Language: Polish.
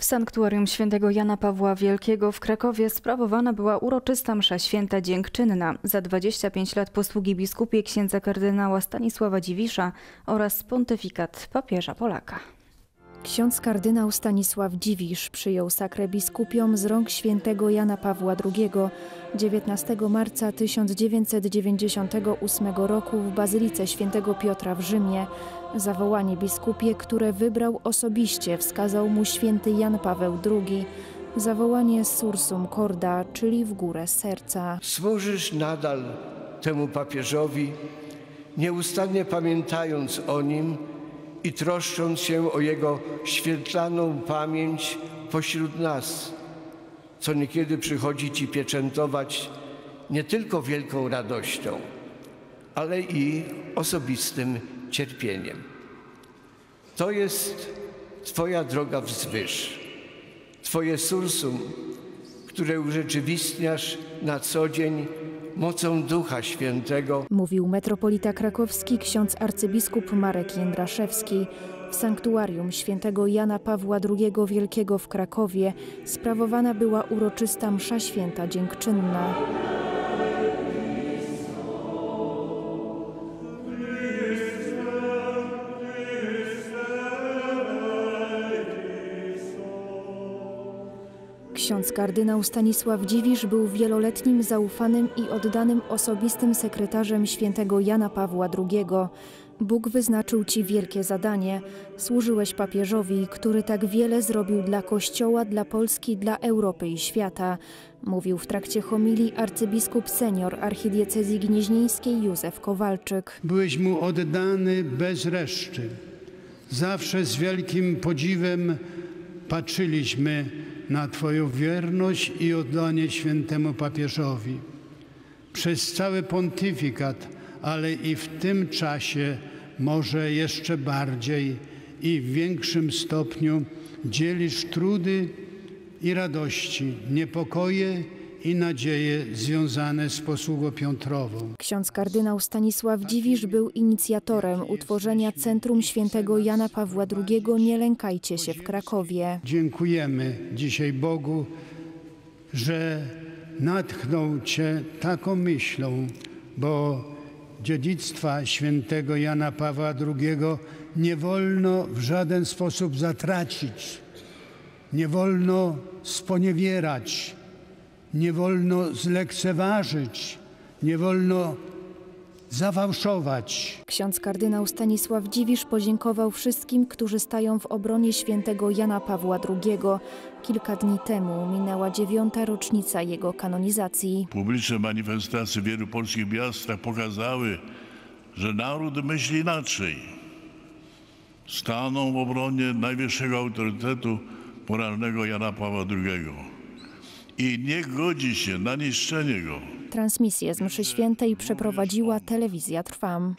W sanktuarium świętego Jana Pawła Wielkiego w Krakowie sprawowana była uroczysta msza święta dziękczynna za 25 lat posługi biskupie księdza kardynała Stanisława Dziwisza oraz pontyfikat papieża Polaka. Ksiądz kardynał Stanisław Dziwisz przyjął sakrę biskupią z rąk świętego Jana Pawła II 19 marca 1998 roku w Bazylice Świętego Piotra w Rzymie. Zawołanie biskupie, które wybrał osobiście, wskazał mu święty Jan Paweł II. Zawołanie sursum corda, czyli w górę serca. Służysz nadal temu papieżowi, nieustannie pamiętając o nim i troszcząc się o jego świetlaną pamięć pośród nas, co niekiedy przychodzi Ci pieczętować nie tylko wielką radością, ale i osobistym cierpieniem. To jest Twoja droga wzwyż, Twoje sursum, które urzeczywistniasz na co dzień mocą Ducha Świętego. Mówił metropolita krakowski ksiądz arcybiskup Marek Jędraszewski. W sanktuarium świętego Jana Pawła II Wielkiego w Krakowie sprawowana była uroczysta msza święta dziękczynna. Ksiądz kardynał Stanisław Dziwisz był wieloletnim zaufanym i oddanym osobistym sekretarzem świętego Jana Pawła II. Bóg wyznaczył ci wielkie zadanie. Służyłeś papieżowi, który tak wiele zrobił dla Kościoła, dla Polski, dla Europy i świata. Mówił w trakcie homilii arcybiskup senior archidiecezji gnieźnieńskiej Józef Kowalczyk. Byłeś mu oddany bez reszty. Zawsze z wielkim podziwem patrzyliśmy na Twoją wierność i oddanie świętemu papieżowi. Przez cały pontyfikat, ale i w tym czasie może jeszcze bardziej i w większym stopniu dzielisz trudy i radości, niepokoje i nadzieje związane z posługą piątrową. Ksiądz kardynał Stanisław Dziwisz był inicjatorem utworzenia Centrum Świętego Jana Pawła II Nie lękajcie się w Krakowie. Dziękujemy dzisiaj Bogu, że natchnął Cię taką myślą, bo dziedzictwa świętego Jana Pawła II nie wolno w żaden sposób zatracić, nie wolno sponiewierać, nie wolno zlekceważyć, nie wolno zawałszować. Ksiądz kardynał Stanisław Dziwisz podziękował wszystkim, którzy stają w obronie świętego Jana Pawła II. Kilka dni temu minęła dziewiąta rocznica jego kanonizacji. Publiczne manifestacje w wielu polskich miastach pokazały, że naród myśli inaczej. Staną w obronie najwyższego autorytetu moralnego Jana Pawła II i nie godzi się na niszczenie go. Transmisję z mszy świętej przeprowadziła telewizja Trwam.